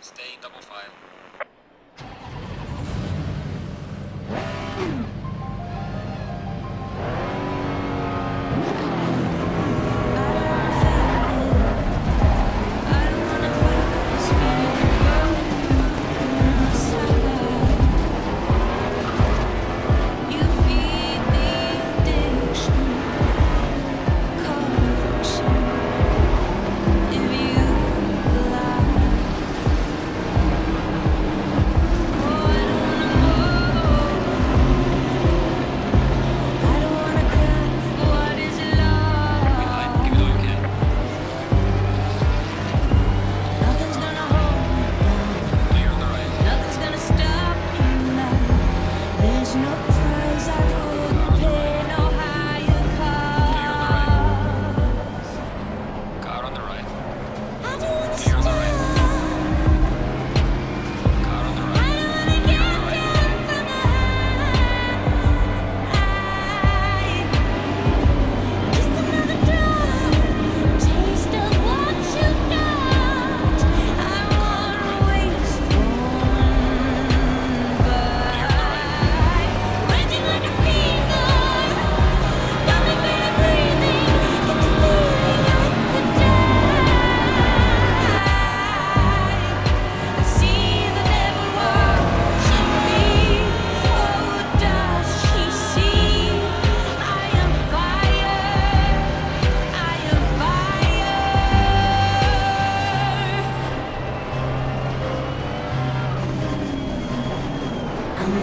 Stay double file.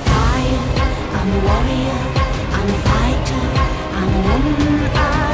fire, I'm a warrior, I'm a fighter, I'm a woman. I